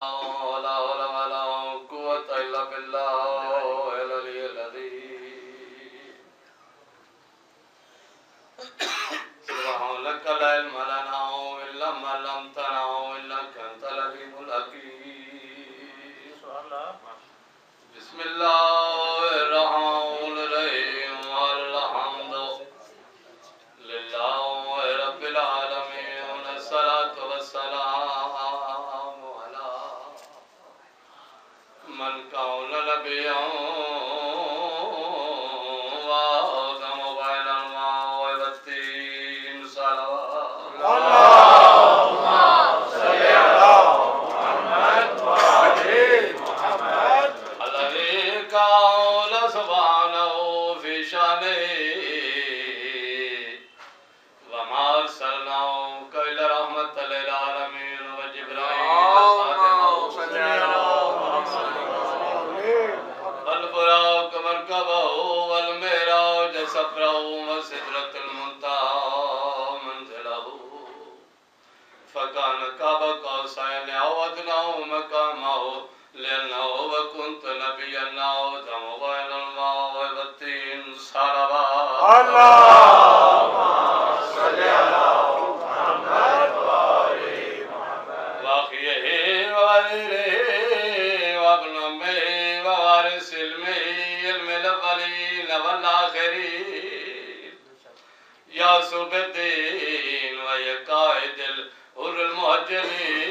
Oh. الذي قال وكنت نبيا أو دم بين الماء والطين صلوات واقعه ووزيره وابن أمه ووارث علمه علم الأولين والآخرين يا صلب الدين ويا قائد الحر المهجرين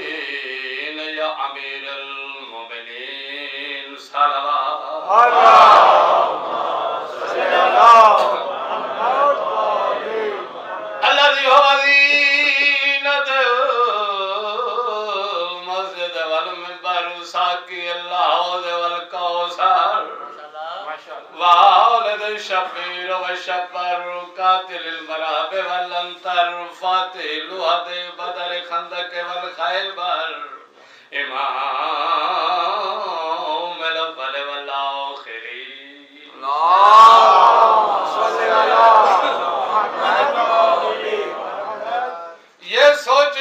الشفير جی والشفر قاتل المراب والانتر فاتح لوحد بدر خندق والخيبر إمام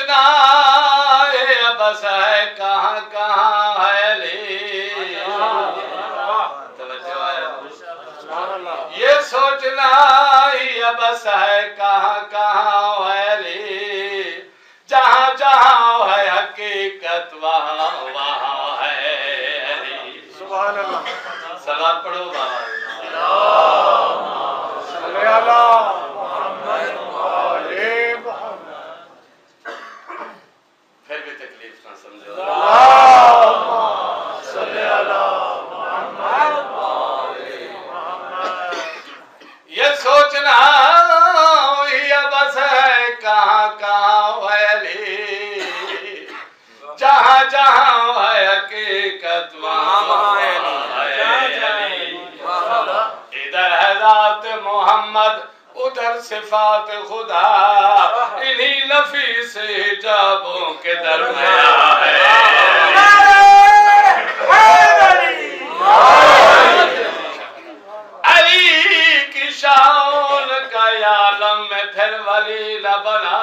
ہے بس ہے کہاں کہاں ہے ہے۔ یہ سوچنا ہی بس ہے کہاں کہاں ہے لی جہاں جہاں ہے حقیقت وہاں وہاں ہے علی سلام پڑھو بابا جہاں جہاں ہے حقیقت وہاں ادھر ہے ذات محمد، ادھر صفات خدا۔ انہی نفی سے حجابوں کے درمیان۔ ہے علی کی شان کا عالم میں پھر ولی نہ بنا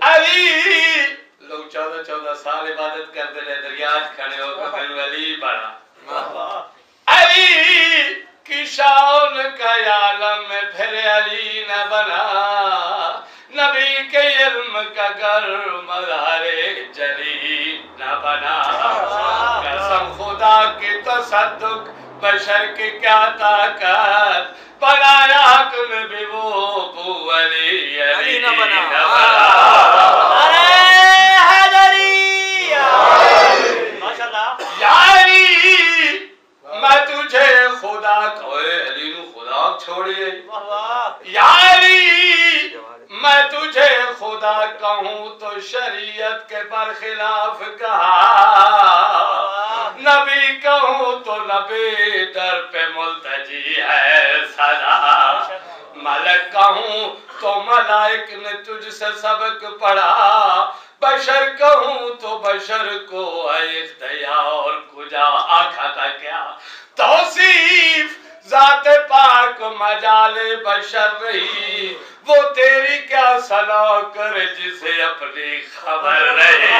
علی لوگ چودہ سال عبادت کرتے رہے دریاج کھڑے ہو کے پھر ولی بنا۔ علی کی شان کا عالم میں پھر علی نہ بنا۔ نبی کے علم کا گر مزار جلی نہ بنا۔ قسم خدا کی تصدق بشر کی کیا طاقت۔ بنایا کن بھی وہ ابو علی علی نہ بنا یاری میں تجھے خدا کوئے علی خدا چھوڑیے یاری میں تجھے خدا کہوں تو شریعت کے برخلاف کہا نبی کہوں تو نبی در پہ ملتجی ہے صدا ملک کہوں تو ملائک نے تجھ سے سبق پڑھا بشر کہوں تو بشر کو ہے اختیار کجا آخا تھا کیا توصیف ذات مجال بشر رہی وہ تیری کیا سنا کرے جسے اپنی خبر رہی؟